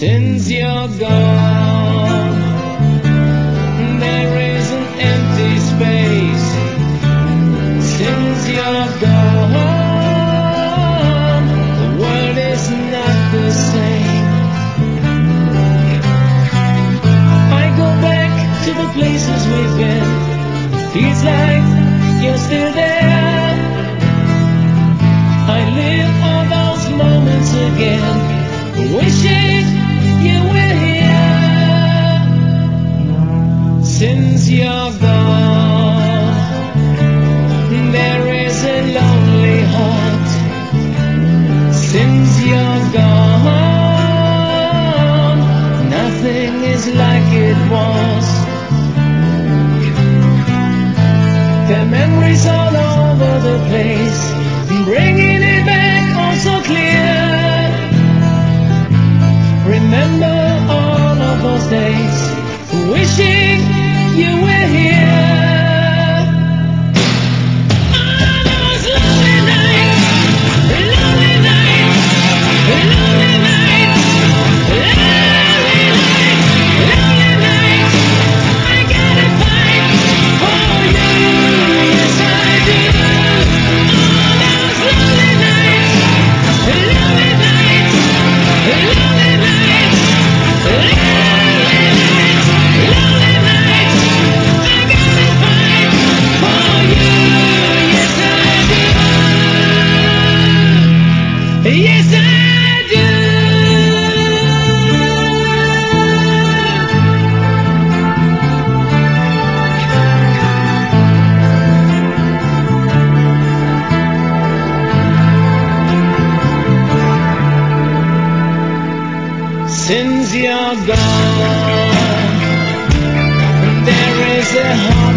Since you're gone, there is an empty space. Since you're gone. you're gone, there is a home.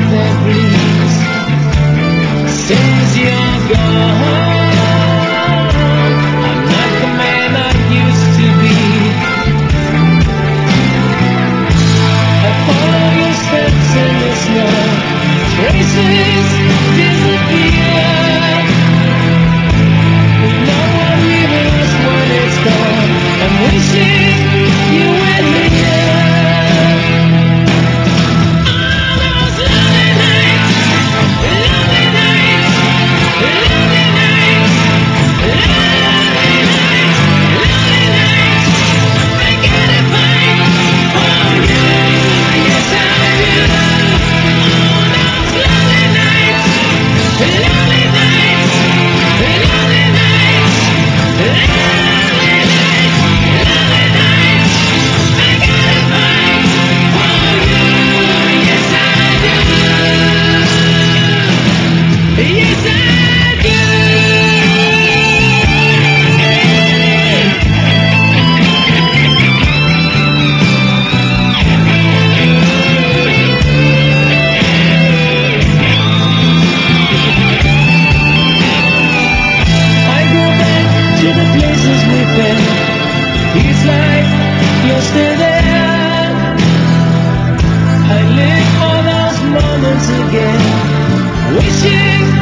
again. Wishing.